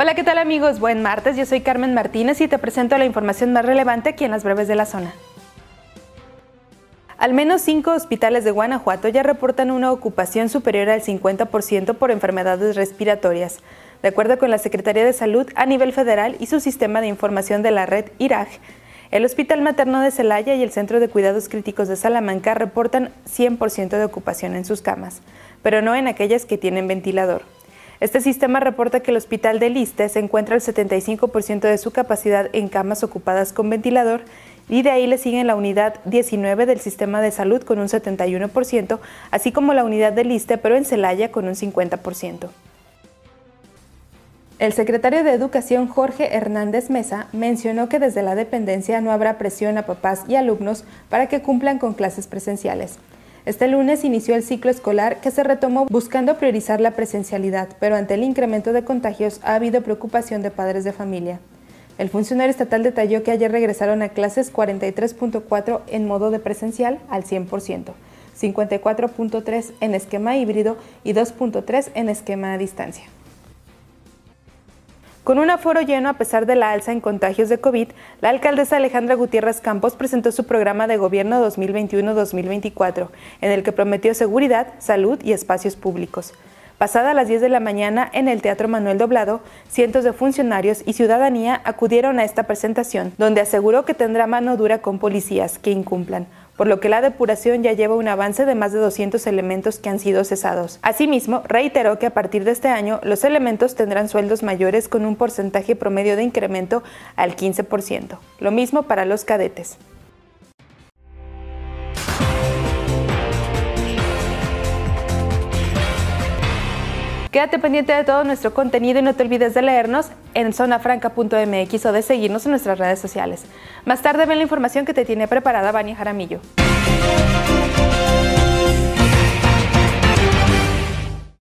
Hola, ¿qué tal amigos? Buen martes, yo soy Carmen Martínez y te presento la información más relevante aquí en las breves de la zona. Al menos cinco hospitales de Guanajuato ya reportan una ocupación superior al 50% por enfermedades respiratorias. De acuerdo con la Secretaría de Salud a nivel federal y su sistema de información de la red IRAG, el Hospital Materno de Celaya y el Centro de Cuidados Críticos de Salamanca reportan 100% de ocupación en sus camas, pero no en aquellas que tienen ventilador. Este sistema reporta que el Hospital de Liste se encuentra al 75% de su capacidad en camas ocupadas con ventilador y de ahí le siguen la unidad 19 del sistema de salud con un 71%, así como la unidad de Liste, pero en Celaya con un 50%. El secretario de Educación Jorge Hernández Mesa mencionó que desde la dependencia no habrá presión a papás y alumnos para que cumplan con clases presenciales. Este lunes inició el ciclo escolar que se retomó buscando priorizar la presencialidad, pero ante el incremento de contagios ha habido preocupación de padres de familia. El funcionario estatal detalló que ayer regresaron a clases 43.4 en modo de presencial al 100%, 54.3 en esquema híbrido y 2.3 en esquema a distancia. Con un aforo lleno a pesar de la alza en contagios de COVID, la alcaldesa Alejandra Gutiérrez Campos presentó su programa de gobierno 2021-2024, en el que prometió seguridad, salud y espacios públicos. Pasada las 10 de la mañana en el Teatro Manuel Doblado, cientos de funcionarios y ciudadanía acudieron a esta presentación, donde aseguró que tendrá mano dura con policías que incumplan, por lo que la depuración ya lleva un avance de más de 200 elementos que han sido cesados. Asimismo, reiteró que a partir de este año los elementos tendrán sueldos mayores con un porcentaje promedio de incremento al 15%. Lo mismo para los cadetes. Quédate pendiente de todo nuestro contenido y no te olvides de leernos en zonafranca.mx o de seguirnos en nuestras redes sociales. Más tarde ven la información que te tiene preparada Vania Jaramillo.